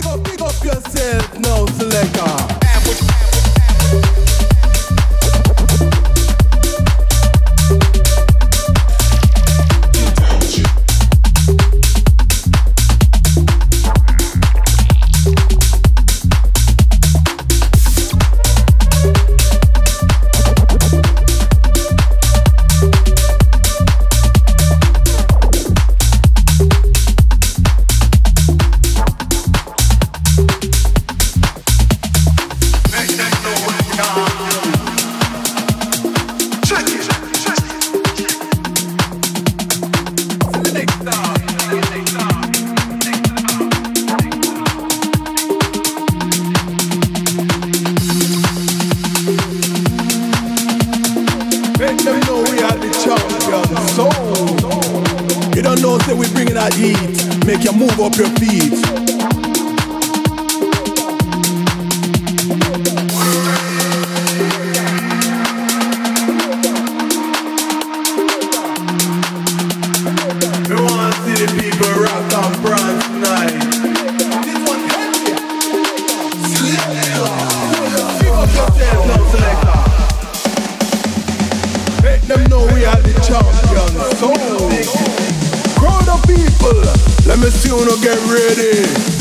big up, big up yourself now, selector. Make them know we are the champions. So, you don't know, say we bringing that heat. Make you move up your feet. Champions. So, crowd of people, let me see you get ready.